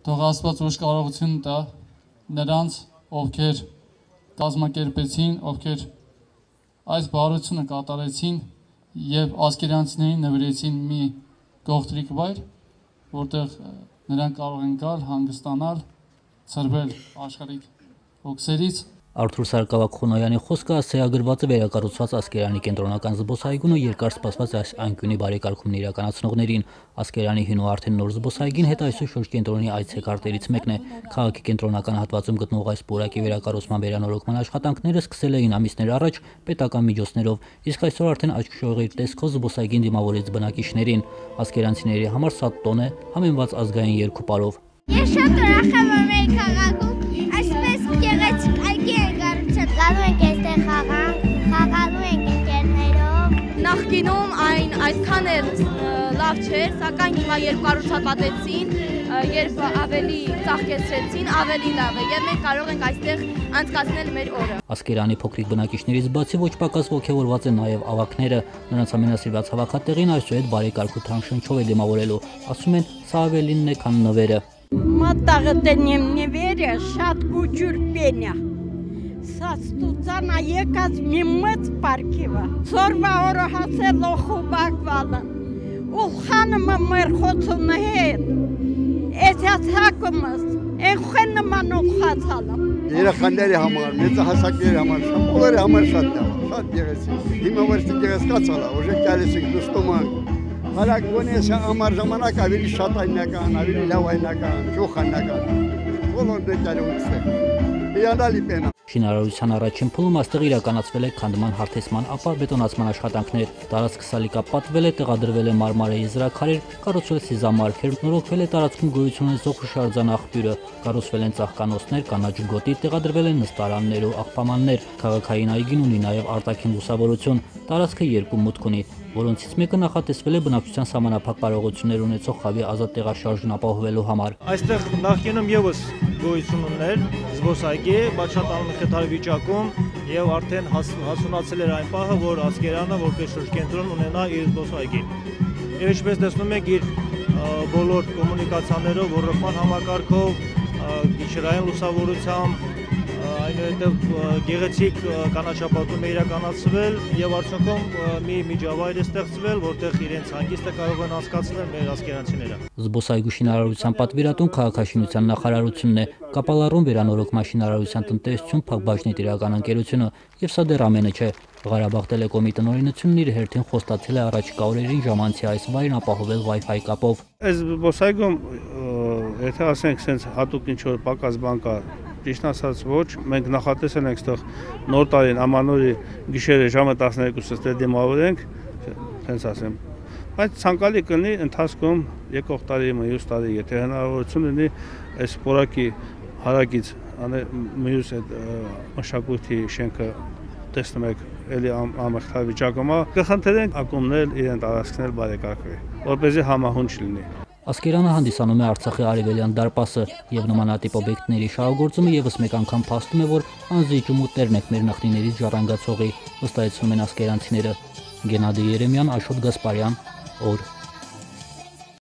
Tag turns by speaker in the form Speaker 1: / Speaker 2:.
Speaker 1: Թող Աստված ուշ կարողություն տա նրանց, ովքեր կազմակերպեցին, ովքեր այս բարությունը կատարեցին եւ ասկերանցիներին նվիրեցին մի գողտրիկ վայր, որտեղ նրանք կարող են գալ, հանգստանալ, ծրվել աշխարհիկ հոգսերից
Speaker 2: Արթուր Սարգսակ Խոնոյանի խոսքը ասեագրված է վերակառուցված Ասկերանի կենտրոնական զբոսայգուն ու երկար սպասված այս անկյունի բարեկարգումն իրականացնողներին։ Ասկերանի հին ու արդեն նոր զբոսայգին հետ այսօր շուրջ կենտրոնի այցեքարտերից մեկն է։ Քաղաքի կենտրոնական հատվածում գտնող այս պուրակի վերակառուցման վերանորոգման աշխատանքները սկսել էին ամիսներ առաջ պետական միջոցներով, իսկ այսօր արդեն աչք շողերի տեսքով զբոսայգին դիմավորից բնակիչներին։ Ասկերանցիների համար սա տոն է համեմված ազգային երկու
Speaker 3: Ես շատ ուրախ եմ, որ մեր քաղաքում
Speaker 4: Նախկինում այն այդքան էլ լավ չէր, սակայն հիմա երբ կառուցապատեցին, երբ ավելի ծաղկեցրեցին, ավելի լավ է եւ մենք կարող ենք այստեղ անցկացնել մեր օրը։
Speaker 2: Ասկերանի փոքրիկ բնակիչներից բացի ոչ պակաս ողջևորված են նաև ավակները, նրանց ամենասիրված հավաքատեղին այսուհետ բարեկարգու թանշնչով է դիմավորելու։ Ասում են, սա ավելինն է, քան նվերը։
Speaker 5: Մատաղը տնեմ նվերը շատ գուջուր պենյա։ Սա ստուծանա եկած մի մծ պարկիվա։ Սորվա օրը հասել լոխու բակվալը։ Ու խանմը մեր խոցունը հետ։ Էսյացակումս, են խենը մանող խացալը։
Speaker 6: Երեխաների համար, մեծահասակների համար, բոլորի համար շատ լավ, շատ գեղեցիկ։ Հիմա որ ստիգեսկացալ է, ուժը գալիս ենք նստում ենք Հարակ գոնես ամար ժամանակ ավելի շատ այնական, ավելի լավ այնական, ճոխ այնական։ Բոլորն է գալու ուստեղ։ Հիանալի պենա։
Speaker 2: Շինարարության առաջին փուլում այստեղ իրականացվել է քանդման հարթեսման ապա բետոնացման աշխատանքներ։ Տարածքը սալիկապատվել է, տեղադրվել է մարմարեի զրակարեր, կառուցվել սիզամարքեր, նորոգվել է տարածքում գոյություն ունեցող հուշարձան աղբյուրը, կառուցվել են ծաղկանոցներ, կանաչ գոտի, տեղադրվել են նստարաններ ու աղբամաններ։ Քաղաքային այգին ունի նաև արտաքին լուսավորություն։ Տարածքը երկու մուտք ունի, որոնցից մեկը նախատեսվել է բնակչության սահմանափակ կարողություններ ունեցող խավի ազատ տեղաշարժն ապահովելու համար։
Speaker 7: Այստեղ նախկինում եւս գոյություն ուներ զբոսայգի, բայց շատ անխեթար վիճակում եւ արդեն հասունացել էր այն պահը, որ Ասկերանը որպես շրջկենտրոն ունենա իր զբոսայգին։ Եվ ինչպես տեսնում եք, իր բոլոր կոմունիկացիաներով, ռոռոկման համակարգով, գիշերային լուսավորությամբ այնուհետև գեղեցիկ կանաչապատում է իրականացվել եւ արդյունքում մի միջավայր է ստեղծվել, որտեղ իրենց հանգիստը կարող են անցկացնել մեր ասկերանցիները։
Speaker 2: Զբոսայգու շինարարության պատվիրատուն քաղաքաշինության նախարարությունն է, կապալառուն վերանորոգ մաշինարարության տնտեսություն փակbaşնի տիրական ընկերությունը եւ սա դեռ ամենը չէ։ Ղարաբաղ տելեկոմի տնօրինությունն իր հերթին խոստացել է առաջիկա օրերին ժամանցի այս վայրն ապահովել Wi-Fi կապով։
Speaker 8: Այս զբոսայգում եթե ասենք sense հատուկ ինչ որ պակաս բան կա ճիշտ ասած ոչ, մենք նախատեսել ենք այդտեղ նոր տարին ամանորի գիշերը ժամը 12-ից ստե դիմավորենք, հենց ասեմ։ Բայց ցանկալի կլինի ընթացքում եկող տարի, մյուս տարի, եթե հնարավորություն լինի այս սպորակի հարակից մյուս այդ մշակույթի շենքը տեսնում եք էլի ամեղթա վիճակում է կխնդրենք ակումնել իրեն տարածքներ բարեկարգվի որպեսզի համահունչ լինի
Speaker 2: Ասկերանը հանդիսանում է Արցախի արևելյան դարպասը եւ նմանատիպ օբյեկտների շահագործումը եւս մեկ անգամ փաստում է, որ անզիջում ու տերնեք մեր նախնիներից ժառանգացողի, վստահեցնում են ասկերանցիները։ Գենադի Երեմյան, Աշոտ Գասպարյան, օր